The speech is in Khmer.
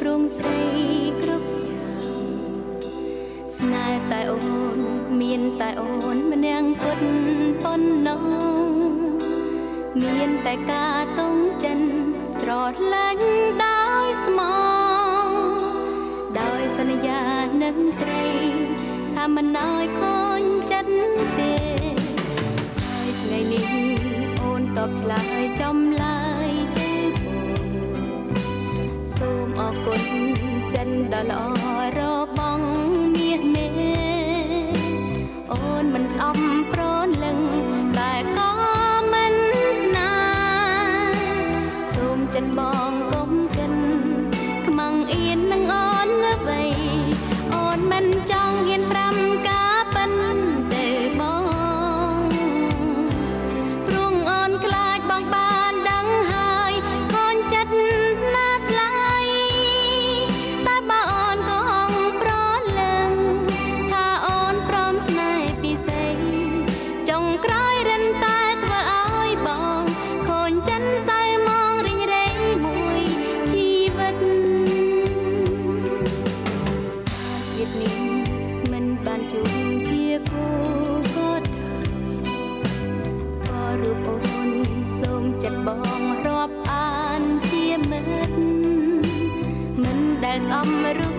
ប្រុងស្រីគ្រប់យ៉ាងស្នេហ៍តែអូនមានតែអូនម្នាក់គត់ប៉ុណ្ណោះមានតែការតុងចិនស្រឡាញ់ដោយស្មោះដោយសន្យានឹងស្រីថាមិនអោយខូចចិត្តទេហើយថ្ងៃនេះអូនតបឆ្លើយចំឡា chân đã lo. samrunda